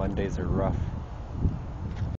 Mondays are rough.